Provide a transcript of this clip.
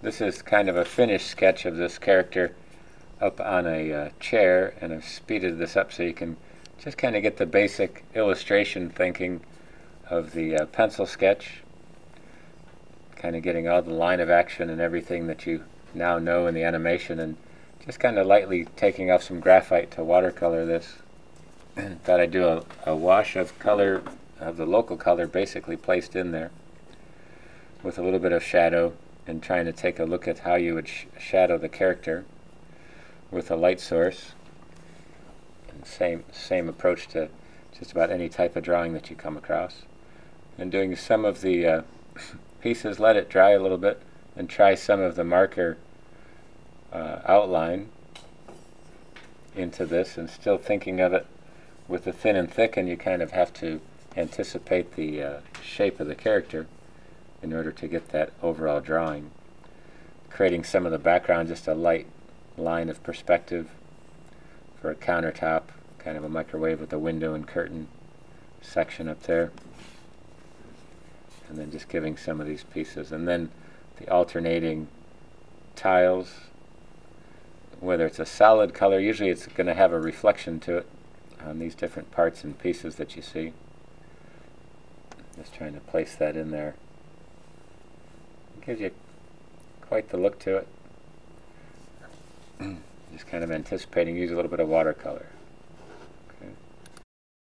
This is kind of a finished sketch of this character up on a uh, chair, and I've speeded this up so you can just kind of get the basic illustration thinking of the uh, pencil sketch. Kind of getting all the line of action and everything that you now know in the animation, and just kind of lightly taking off some graphite to watercolor this. Thought I'd do a, a wash of color, of the local color basically placed in there with a little bit of shadow and trying to take a look at how you would sh shadow the character with a light source. And same, same approach to just about any type of drawing that you come across. And doing some of the uh, pieces, let it dry a little bit and try some of the marker uh, outline into this and still thinking of it with the thin and thick and you kind of have to anticipate the uh, shape of the character in order to get that overall drawing. Creating some of the background, just a light line of perspective for a countertop, kind of a microwave with a window and curtain section up there. And then just giving some of these pieces. And then the alternating tiles, whether it's a solid color, usually it's going to have a reflection to it on these different parts and pieces that you see. Just trying to place that in there gives you quite the look to it. Just kind of anticipating, use a little bit of watercolor.